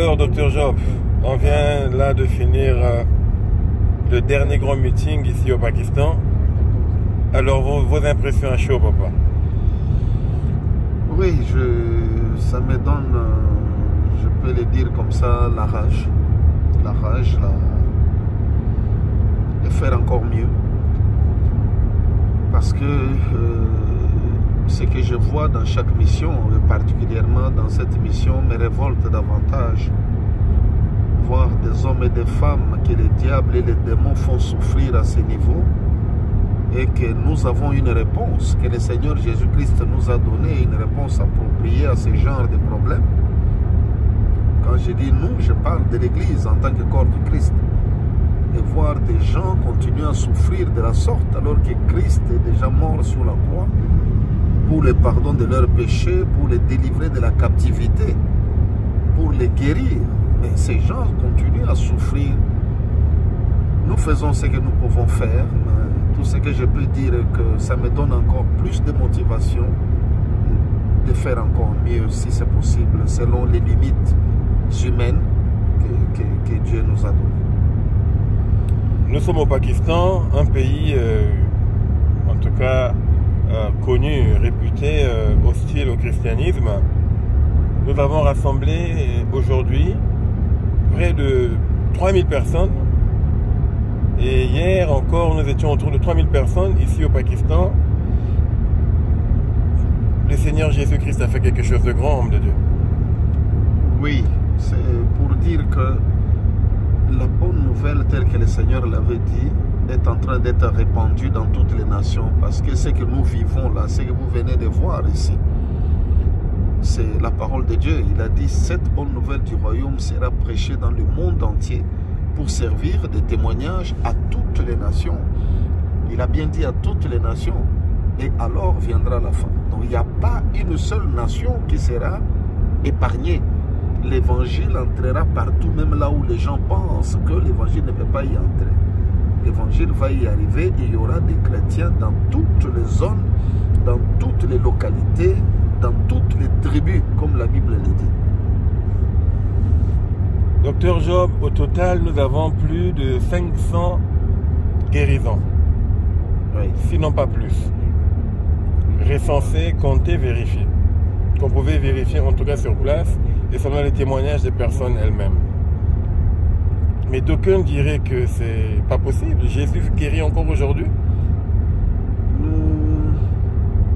Alors, docteur Job, on vient là de finir euh, le dernier grand meeting ici au Pakistan. Alors, vos, impressions à chaud, papa? Oui, je, ça me donne, euh, je peux le dire comme ça, la rage. La rage, la, de faire encore mieux. Parce que euh, ce que je vois dans chaque mission, et particulièrement dans cette mission, me révolte davantage. Voir des hommes et des femmes que les diables et les démons font souffrir à ce niveau et que nous avons une réponse, que le Seigneur Jésus-Christ nous a donné une réponse appropriée à ce genre de problèmes. Quand je dis nous, je parle de l'Église en tant que corps du Christ. Et voir des gens continuer à souffrir de la sorte alors que Christ est déjà mort sur la croix pour le pardon de leurs péchés, pour les délivrer de la captivité, pour les guérir. Mais ces gens continuent à souffrir. Nous faisons ce que nous pouvons faire. tout ce que je peux dire est que ça me donne encore plus de motivation de faire encore mieux si c'est possible, selon les limites humaines que, Dieu nous a données. Nous sommes au Pakistan, un pays, euh, en tout cas, connu, réputé, euh, hostile au christianisme, nous avons rassemblé aujourd'hui près de 3000 personnes. Et hier encore, nous étions autour de 3000 personnes ici au Pakistan. Le Seigneur Jésus-Christ a fait quelque chose de grand, homme de Dieu. Oui, c'est pour dire que la bonne nouvelle telle que le Seigneur l'avait dit, est en train d'être répandu dans toutes les nations. Parce que ce que nous vivons là, ce que vous venez de voir ici, c'est la parole de Dieu. Il a dit, cette bonne nouvelle du royaume sera prêchée dans le monde entier pour servir de témoignage à toutes les nations. Il a bien dit à toutes les nations. Et alors viendra la fin. Donc il n'y a pas une seule nation qui sera épargnée. L'évangile entrera partout, même là où les gens pensent que l'évangile ne peut pas y entrer l'évangile va y arriver et il y aura des chrétiens dans toutes les zones, dans toutes les localités, dans toutes les tribus, comme la Bible le dit. Docteur Job, au total, nous avons plus de 500 guérisons. Sinon pas plus. Recensés, comptés, vérifiés. Qu'on pouvait vérifier en tout cas sur place et selon les témoignages des personnes elles-mêmes. Mais d'aucuns diraient que c'est pas possible. Jésus guérit encore aujourd'hui.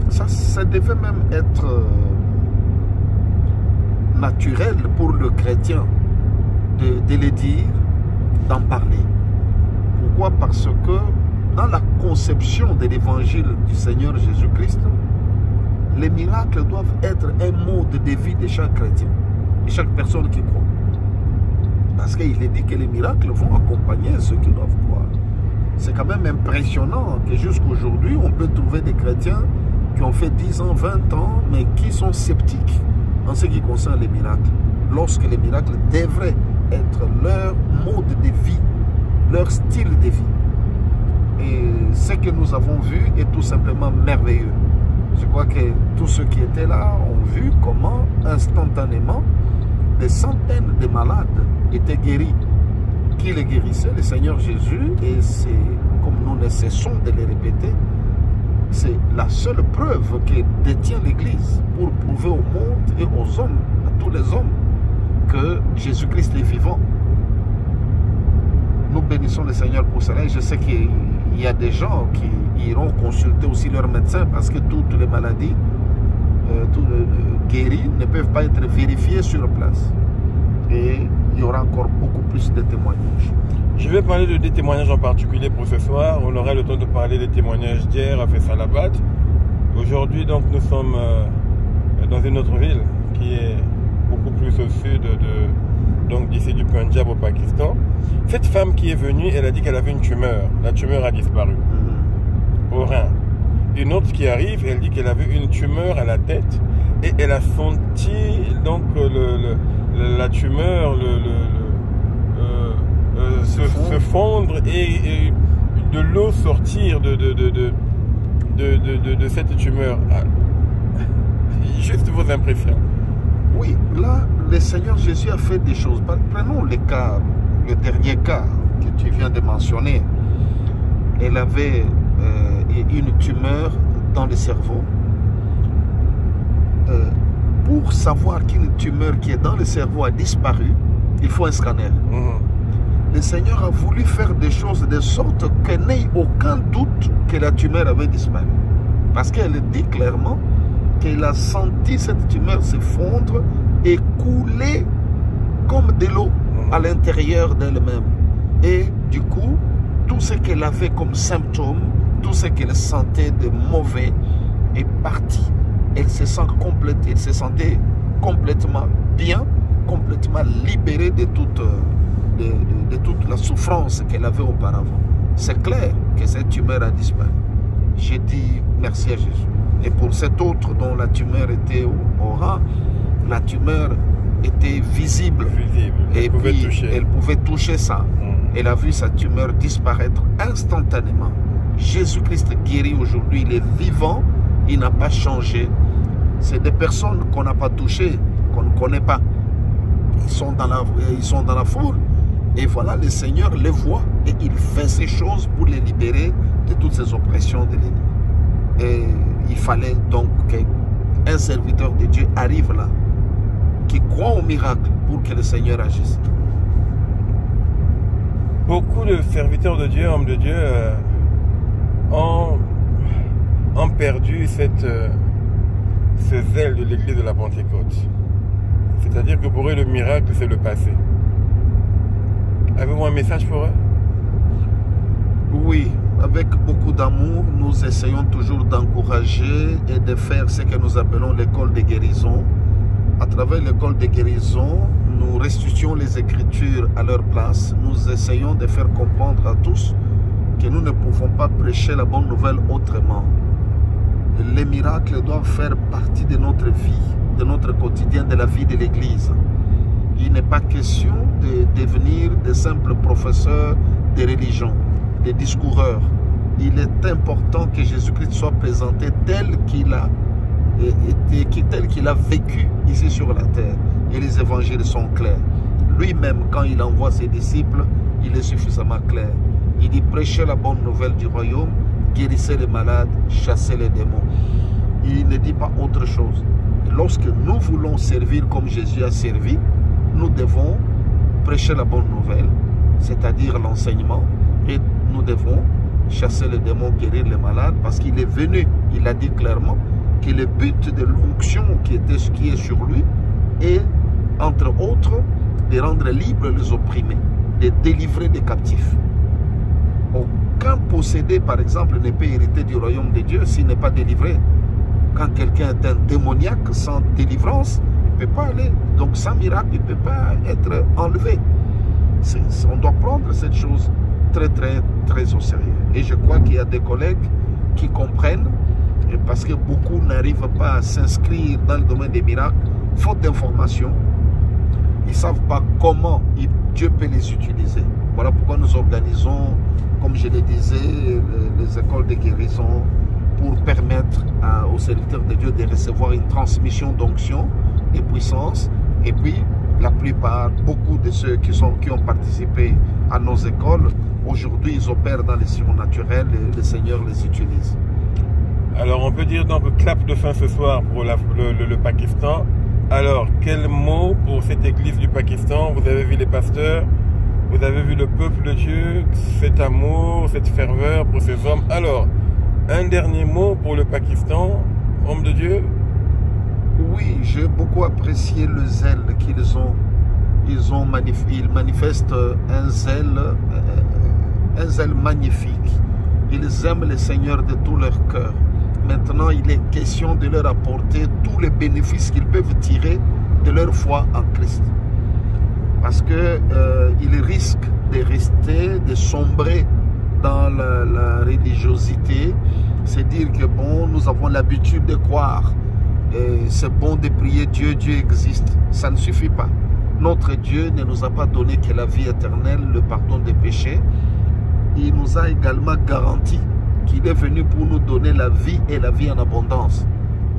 Ça, ça devait même être euh, naturel pour le chrétien de, de le dire, d'en parler. Pourquoi? Parce que dans la conception de l'évangile du Seigneur Jésus-Christ, les miracles doivent être un mode de vie de chaque chrétien, de chaque personne qui croit. Parce qu'il est dit que les miracles vont accompagner ceux qui doivent croire. C'est quand même impressionnant que jusqu'aujourd'hui, on peut trouver des chrétiens qui ont fait 10 ans, 20 ans, mais qui sont sceptiques en ce qui concerne les miracles. Lorsque les miracles devraient être leur mode de vie, leur style de vie. Et ce que nous avons vu est tout simplement merveilleux. Je crois que tous ceux qui étaient là ont vu comment instantanément des centaines de malades étaient guéris. Qui les guérissait Le Seigneur Jésus. Et c'est, comme nous ne cessons de le répéter, c'est la seule preuve que détient l'Église pour prouver au monde et aux hommes, à tous les hommes, que Jésus-Christ est vivant. Nous bénissons le Seigneur pour cela. Et je sais qu'il y a des gens qui iront consulter aussi leurs médecins parce que toutes les maladies euh, tout, euh, guéris ne peuvent pas être vérifiés sur place. Il y aura encore beaucoup plus de témoignages. Je vais parler de des témoignages en particulier pour ce soir. On aura le temps de parler des témoignages d'hier à Fessalabat. Aujourd'hui, donc, nous sommes euh, dans une autre ville qui est beaucoup plus au sud de, donc d'ici du Punjab au Pakistan. Cette femme qui est venue, elle a dit qu'elle avait une tumeur. La tumeur a disparu mhm. au rein. Une autre qui arrive, elle dit qu'elle avait une tumeur à la tête et elle a senti donc le, la tumeur le, euh, euh, se, fondre et, de l'eau sortir de, de, de, de, cette tumeur. Ah, juste vos impressions. Oui, là, le Seigneur Jésus a fait des choses. Prenons le cas, le dernier cas que tu viens de mentionner. Elle avait euh, une tumeur dans le cerveau. Pour savoir qu'une tumeur qui est dans le cerveau a disparu, il faut un scanner. Mhm. Le Seigneur a voulu faire des choses de sorte qu'elle n'ait aucun doute que la tumeur avait disparu. Parce qu'elle dit clairement qu'elle a senti cette tumeur se fondre et couler comme de l'eau à l'intérieur d'elle-même. Et du coup, tout ce qu'elle avait comme symptômes, tout ce qu'elle sentait de mauvais est parti. Elle se, sent complète, elle se sentait complètement bien, complètement libérée de toute, de, de- de toute la souffrance qu'elle avait auparavant. C'est clair que cette tumeur a disparu. J'ai dit merci à Jésus. Et pour cet autre dont la tumeur était au, ras, la tumeur était visible. Visible. Et Elle pouvait puis, toucher. elle pouvait toucher ça. Mhm. Elle a vu sa tumeur disparaître instantanément. Jésus-Christ guérit aujourd'hui, il est vivant, il n'a pas changé. C'est des personnes qu'on n'a pas touchées, qu'on ne connaît pas. Ils sont, dans la, ils sont dans la foule. Et voilà, le Seigneur les voit et il fait ces choses pour les libérer de toutes ces oppressions de l'ennemi. Et il fallait donc qu'un serviteur de Dieu arrive là, qui croit au miracle pour que le Seigneur agisse. Beaucoup de serviteurs de Dieu, hommes de Dieu, euh, ont, ont perdu cette, euh, ce zèle de l'église de la Pentecôte. C'est-à-dire que pour eux, le miracle, c'est le passé. Avez-vous un message pour eux? Oui, avec beaucoup d'amour, nous essayons toujours d'encourager et de faire ce que nous appelons l'école de guérison. À travers l'école de guérison, nous restituons les Écritures à leur place. Nous essayons de faire comprendre à tous que nous ne pouvons pas prêcher la bonne nouvelle autrement. Les miracles doivent faire partie de notre vie, de notre quotidien, de la vie de l'Église. Il n'est pas question de devenir de simples professeurs de religion, des discoureurs. Il est important que Jésus-Christ soit présenté tel qu'il a été, tel qu'il a vécu ici sur la terre. Et les évangiles sont clairs. Lui-même, quand il envoie ses disciples, il est suffisamment clair. Il dit prêchez la bonne nouvelle du royaume, guérissez les malades, chassez les démons. Il ne dit pas autre chose. Lorsque nous voulons servir comme Jésus a servi, nous devons prêcher la bonne nouvelle, c'est-à-dire l'enseignement, et nous devons chasser les démons, guérir les malades, parce qu'il est venu, il a dit clairement, que le but de l'onction qui, était, qui est sur lui est, entre autres, de rendre libres les opprimés, de délivrer les captifs. Possédé, par exemple, ne peut hériter du royaume de Dieu s'il n'est pas délivré. Quand quelqu'un est un démoniaque sans délivrance, il ne peut pas aller. Donc sans miracle, il ne peut pas être enlevé. On doit prendre cette chose très, très, très au sérieux. Et je crois qu'il y a des collègues qui comprennent, parce que beaucoup n'arrivent pas à s'inscrire dans le domaine des miracles, faute d'informations. Ils ne savent pas comment Dieu peut les utiliser. Voilà pourquoi nous organisons, comme je le disais, le- les écoles de guérison pour permettre à- aux serviteurs de Dieu de recevoir une transmission d'onction et puissance. Et puis, la plupart, beaucoup de ceux qui, sont, qui ont participé à nos écoles, aujourd'hui, ils opèrent dans les surnaturels et le Seigneur les utilise. Alors, on peut dire donc clap de fin ce soir pour le Pakistan. Alors, quel mot pour cette église du Pakistan? Vous avez vu les pasteurs, vous avez vu le peuple de Dieu, cet amour, cette ferveur pour ces hommes. Alors, un dernier mot pour le Pakistan, homme de Dieu? Oui, j'ai beaucoup apprécié le zèle qu'ils ont. Ils, manifestent un zèle, euh, un zèle magnifique. Ils aiment le Seigneur de tout leur cœur. Maintenant, il est question de leur apporter tous les bénéfices qu'ils peuvent tirer de leur foi en Christ. Parce que euh, risquent de rester, de sombrer dans la, la religiosité. C'est dire que bon, nous avons l'habitude de croire et c'est bon de prier Dieu, Dieu existe. Ça ne suffit pas. Notre Dieu ne nous a pas donné que la vie éternelle, le pardon des péchés. Il nous a également garanti qu'il est venu pour nous donner la vie et la vie en abondance.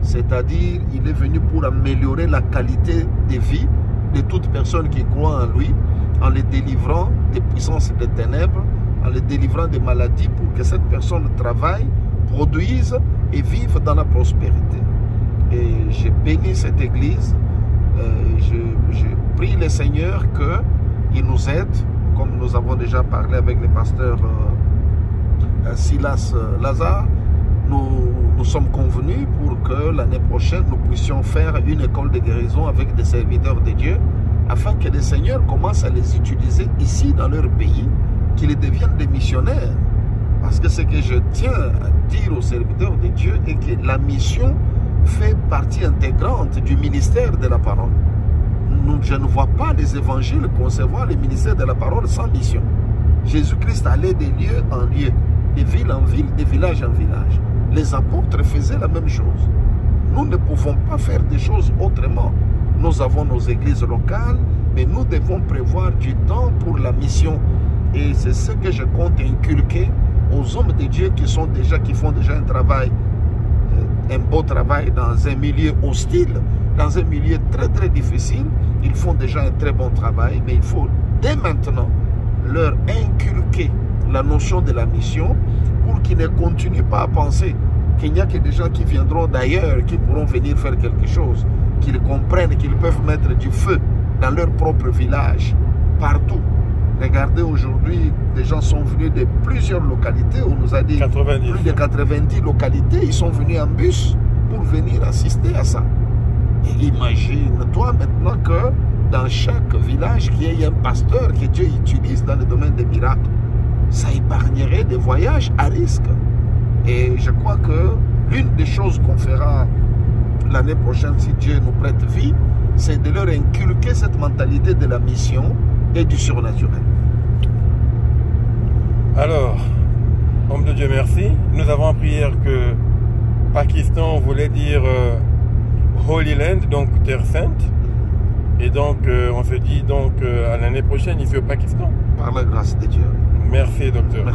C'est-à-dire, il est venu pour améliorer la qualité de vie de toute personne qui croit en lui, en les délivrant des puissances des ténèbres, en les délivrant des maladies, pour que cette personne travaille, produise et vive dans la prospérité. Et je bénis cette église. Euh, je, je prie le Seigneur qu'il nous aide, comme nous avons déjà parlé avec le pasteur euh, Silas Lazare. Nous, nous sommes convenus pour que l'année prochaine, nous puissions faire une école de guérison avec des serviteurs de Dieu, afin que les seigneurs commencent à les utiliser ici dans leur pays, qu'ils deviennent des missionnaires. Parce que ce que je tiens à dire aux serviteurs de Dieu est que la mission fait partie intégrante du ministère de la parole. Je ne vois pas les évangiles concevoir le ministère de la parole sans mission. Jésus-Christ allait de lieu en lieu, de ville en ville, de village en village. Les apôtres faisaient la même chose. Nous ne pouvons pas faire des choses autrement. Nous avons nos églises locales, mais nous devons prévoir du temps pour la mission. Et c'est ce que je compte inculquer aux hommes de Dieu qui sont déjà, qui font déjà un travail, un beau travail dans un milieu hostile, dans un milieu très très difficile. Ils font déjà un très bon travail, mais il faut dès maintenant leur inculquer la notion de la mission pour qu'ils ne continuent pas à penser qu'il n'y a que des gens qui viendront d'ailleurs, qui pourront venir faire quelque chose, qu'ils comprennent qu'ils peuvent mettre du feu dans leur propre village, partout. Regardez aujourd'hui, des gens sont venus de plusieurs localités, on nous a dit 90. plus de 90 localités, ils sont venus en bus pour venir assister à ça. Et imagine-toi maintenant que dans chaque village, qu'il y ait un pasteur que Dieu utilise dans le domaine des miracles. Ça épargnerait des voyages à risque. Et je crois que l'une des choses qu'on fera l'année prochaine, si Dieu nous prête vie, c'est de leur inculquer cette mentalité de la mission et du surnaturel. Alors, homme de Dieu, merci. Nous avons appris hier que Pakistan voulait dire euh, Holy Land, donc Terre Sainte. Et donc, euh, on se dit donc euh, à l'année prochaine ici au Pakistan. Par la grâce de Dieu. Merci, docteur.